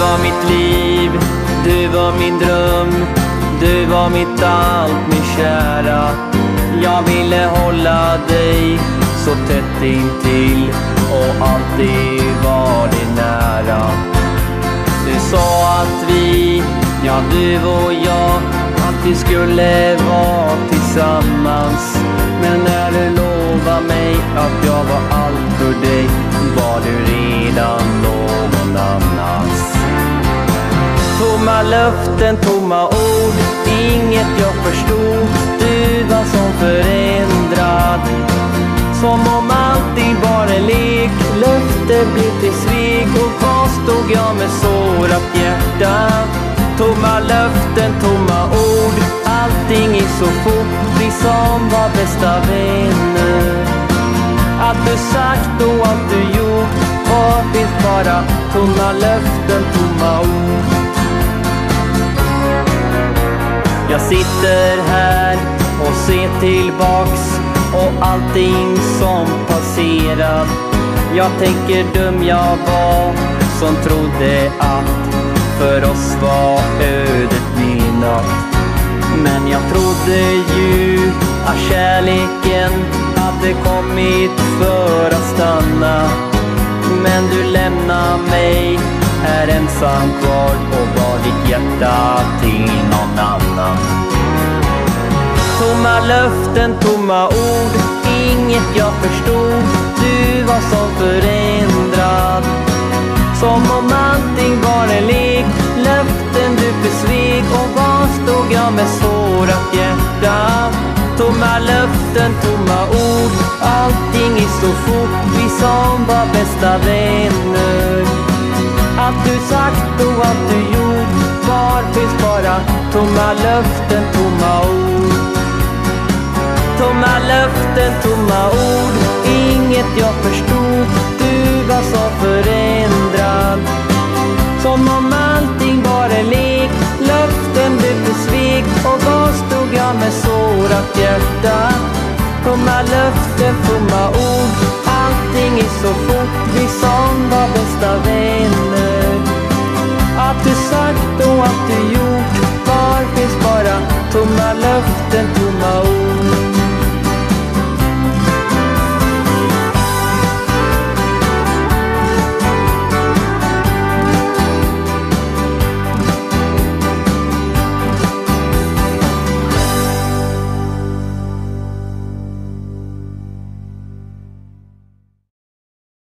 var mitt liv, du var min dröm Du var mitt allt, min kära. Jag ville hålla dig så tätt intill och alltid var dig nära. Du sa att vi, ja du och jag alltid skulle vara tillsammans. Men när du lovade mig att jag var allt för dig Tomma löften, tomma ord, inget jag förstod. Du var som förändrad. Som om allting var en lek Löfte blev till svek och kvar stod jag med sårat hjärta. Tomma löften, tomma ord. Allting gick så fort, vi som var bästa vänner. Allt du sagt och allt du gjort. Var finns bara? Tomma löften, tomma ord. Jag sitter här och ser tillbaks och allting som passerat. Jag tänker dum jag var som trodde att för oss var ödet menat. Men jag trodde ju att kärleken hade kommit för att stanna. Men du lämnar mig är ensam kvar och var ditt hjärta till någon annan. Tomma löften, tomma ord, inget jag förstod. Du var så förändrad. Som om allting var en lek. Löften du besvek och var stod jag med sårat hjärta. Tomma löften, tomma ord, allting gick så fort. Vi som var bästa vänner. Allt du sagt och allt du gjort? Kvar finns bara tomma löften, tomma ord? Tomma löften, tomma ord. Inget jag förstod. Du var så förändrad. Som om allting var en lek Löften du besvek Och var stod jag med sårat hjärta. Tomma löften, tomma ord. Allting är så fort. Vi som var bästa vänner